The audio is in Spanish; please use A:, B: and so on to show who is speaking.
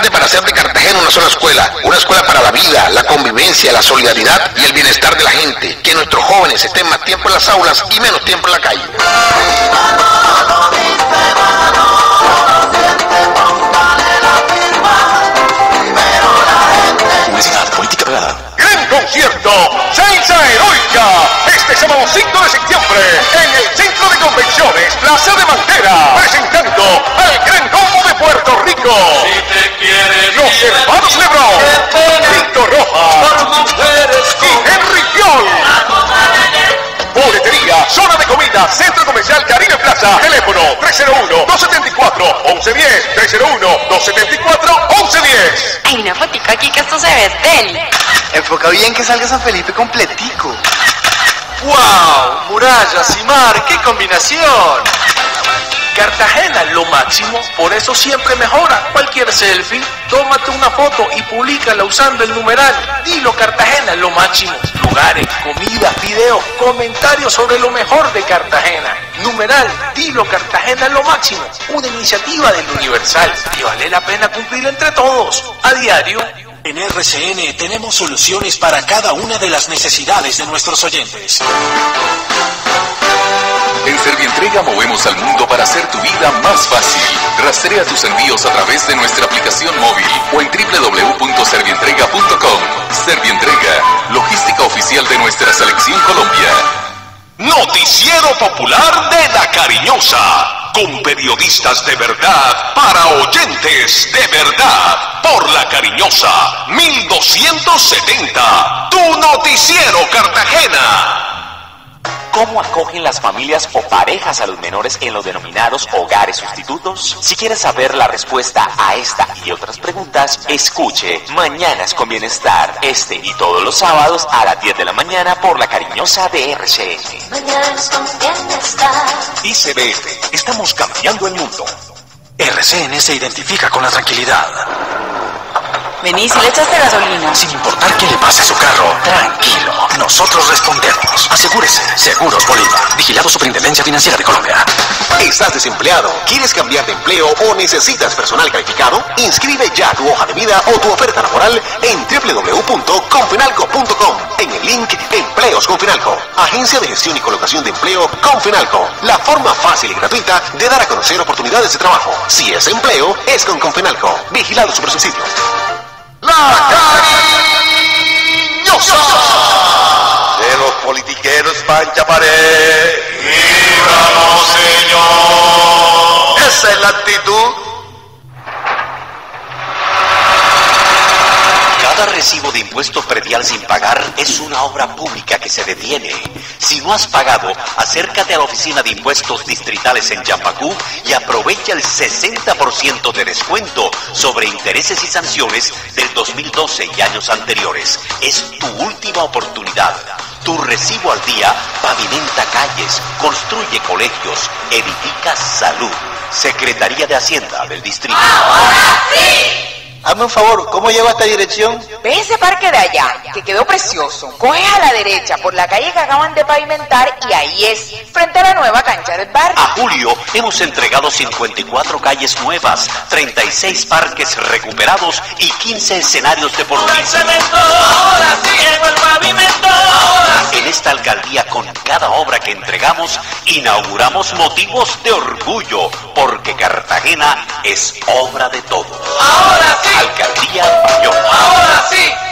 A: tarde para hacer de Cartagena una sola escuela, una escuela para la vida, la convivencia, la solidaridad y el bienestar de la gente. Que nuestros jóvenes estén más tiempo en las aulas y menos tiempo en la calle.
B: Publicidad, política pagada.
C: Gran concierto, Salsa Heroica, este sábado 5 de comida, Centro Comercial Caribe Plaza, teléfono 301-274-1110, 301-274-1110.
D: Hay una fotica aquí que esto se ve deli.
E: Enfoca bien que salga San Felipe completico.
F: ¡Wow! Murallas y mar, ¡qué combinación! Cartagena lo máximo, por eso siempre mejora. Cualquier selfie, tómate una foto y públicala usando el numeral. Dilo Cartagena lo máximo. Lugares, comida, videos, comentarios sobre lo mejor de Cartagena. Numeral, dilo Cartagena lo máximo. Una iniciativa del Universal que vale la pena cumplir entre todos. A diario.
B: En RCN tenemos soluciones para cada una de las necesidades de nuestros oyentes.
G: En Servientrega movemos al mundo para vida más fácil. Rastrea tus envíos a través de nuestra aplicación móvil o en www.servientrega.com. Servientrega, logística oficial de nuestra selección Colombia.
C: Noticiero Popular de La Cariñosa. Con periodistas de verdad para oyentes de verdad. Por La Cariñosa 1270. Tu noticiero Cartagena.
H: ¿Cómo acogen las familias o parejas a los menores en los denominados hogares sustitutos? Si quieres saber la respuesta a esta y otras preguntas, escuche Mañanas con Bienestar, este y todos los sábados a las 10 de la mañana por la cariñosa de RCN.
I: Mañanas con bienestar.
B: ICBF, estamos cambiando el mundo. RCN se identifica con la tranquilidad.
D: Vení, si le echaste gasolina.
B: Sin importar qué le pase a su carro, tranquilo. Nosotros respondemos. Asegúrese. Seguros Bolívar. Vigilado Superintendencia Financiera de Colombia.
J: ¿Estás desempleado? ¿Quieres cambiar de empleo o necesitas personal calificado? Inscribe ya tu hoja de vida o tu oferta laboral en www.confenalco.com en el link Empleos Confenalco. Agencia de Gestión y Colocación de Empleo Confenalco. La forma fácil y gratuita de dar a conocer oportunidades de trabajo. Si es empleo, es con Confenalco. Vigilado Supersubsidio.
C: La Cariñosa. De los politiqueros Pancha Pared. ¡Líbranos, Señor! Esa es la actitud.
H: Cada recibo de impuesto predial sin pagar es una obra pública que se detiene. Si no has pagado, acércate a la oficina de impuestos distritales en Yampacú y aprovecha el 60% de descuento sobre intereses y sanciones del 2012 y años anteriores. Es tu última oportunidad. Tu recibo al día pavimenta calles, construye colegios, edifica salud. Secretaría de Hacienda del Distrito.
E: Hazme un favor, ¿cómo lleva esta dirección?
D: Ve ese parque de allá, que quedó precioso. Coge a la derecha por la calle que acaban de pavimentar y ahí es, frente a la nueva
H: A julio hemos entregado 54 calles nuevas, 36 parques recuperados y 15 escenarios deportivos. En esta alcaldía, con cada obra que entregamos, inauguramos motivos de orgullo, porque Cartagena es obra de todos.
C: Ahora sí.
H: Alcaldía Mayor.
C: Ahora sí.